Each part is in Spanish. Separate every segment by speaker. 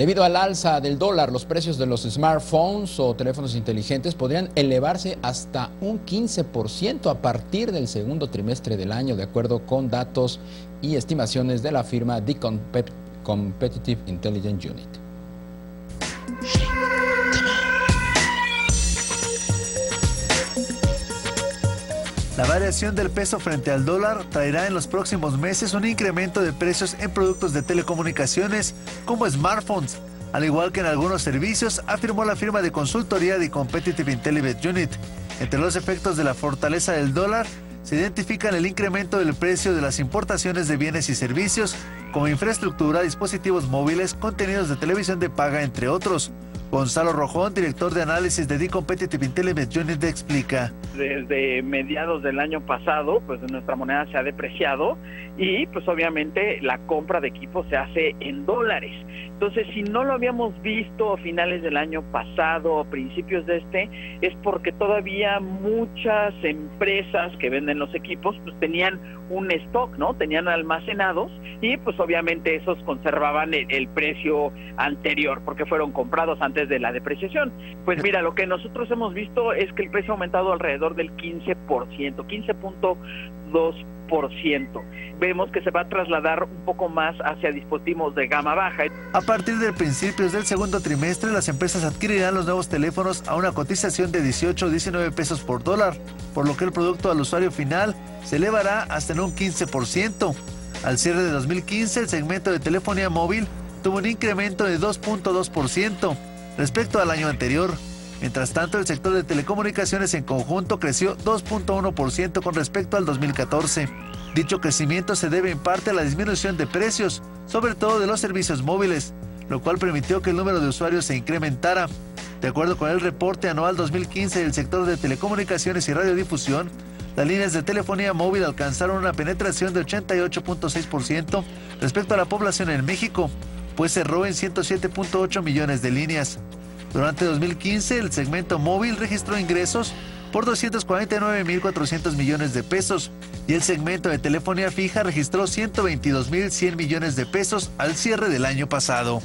Speaker 1: Debido al alza del dólar, los precios de los smartphones o teléfonos inteligentes podrían elevarse hasta un 15% a partir del segundo trimestre del año, de acuerdo con datos y estimaciones de la firma The Competitive Intelligence Unit.
Speaker 2: La variación del peso frente al dólar traerá en los próximos meses un incremento de precios en productos de telecomunicaciones como smartphones, al igual que en algunos servicios, afirmó la firma de consultoría de Competitive Intelligence Unit. Entre los efectos de la fortaleza del dólar se identifican el incremento del precio de las importaciones de bienes y servicios, como infraestructura, dispositivos móviles, contenidos de televisión de paga, entre otros. Gonzalo Rojón, director de análisis de The Competitive Intelligence Unit, explica.
Speaker 3: Desde mediados del año pasado, pues nuestra moneda se ha depreciado y pues obviamente la compra de equipos se hace en dólares. Entonces, si no lo habíamos visto a finales del año pasado o principios de este, es porque todavía muchas empresas que venden los equipos pues tenían un stock, ¿no? Tenían almacenados y pues obviamente esos conservaban el, precio anterior porque fueron comprados antes de la depreciación. Pues mira, lo que nosotros hemos visto es que el precio ha aumentado alrededor del 15%, 15.2%. Vemos que se va a trasladar un poco más hacia dispositivos de gama baja.
Speaker 2: A partir de principios del segundo trimestre, las empresas adquirirán los nuevos teléfonos a una cotización de 18 o 19 pesos por dólar, por lo que el producto al usuario final se elevará hasta en un 15%. Al cierre de 2015, el segmento de telefonía móvil tuvo un incremento de 2.2% respecto al año anterior. Mientras tanto, el sector de telecomunicaciones en conjunto creció 2.1% con respecto al 2014. Dicho crecimiento se debe en parte a la disminución de precios, sobre todo de los servicios móviles, lo cual permitió que el número de usuarios se incrementara. De acuerdo con el reporte anual 2015 del sector de telecomunicaciones y radiodifusión, las líneas de telefonía móvil alcanzaron una penetración de 88.6% respecto a la población en México, pues cerró en 107.8 millones de líneas. Durante 2015, el segmento móvil registró ingresos por 249.400 millones de pesos y el segmento de telefonía fija registró 122.100 millones de pesos al cierre del año pasado,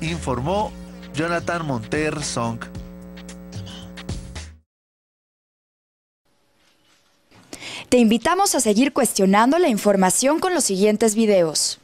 Speaker 2: informó Jonathan Monter Song.
Speaker 4: Te invitamos a seguir cuestionando la información con los siguientes videos.